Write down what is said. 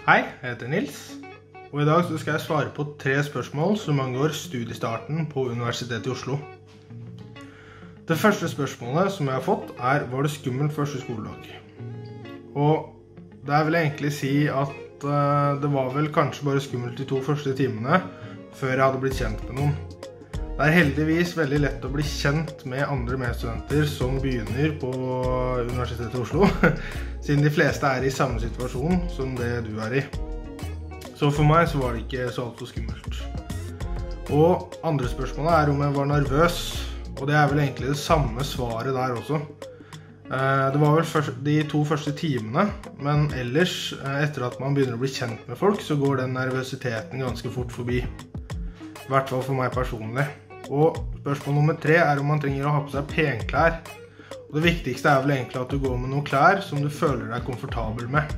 Hei, jeg heter Nils. Og i dag så skal jeg svare på tre spørsmål som angår studiestarten på Universitetet i Oslo. Det første spørsmålet som jeg har fått, er var det skummelt første skoledag. Og der vil jeg egentlig si at uh, det var vel kanskje bare skummelt de to første timene før jeg hadde blitt kjent med noen. Det er heldigvis veldig lett å bli kjent med andre medstudenter som begynner på Universitetet i Oslo, siden de fleste er i samme situasjon som det du er i. Så for meg så var det ikke så altfor skummelt. Og andre spørsmålet er om jeg var nervøs, og det er vel egentlig det samme svaret der også. Eh, det var vel de to første timene, men ellers, eh, etter at man begynner å bli kjent med folk, så går den nervøsiteten ganske fort forbi. I hvert fall for meg personlig. Og spørsmål nummer tre er om man trenger å ha på seg penklær. Og det viktigste er vel egentlig at du går med noen klær som du føler deg komfortabel med.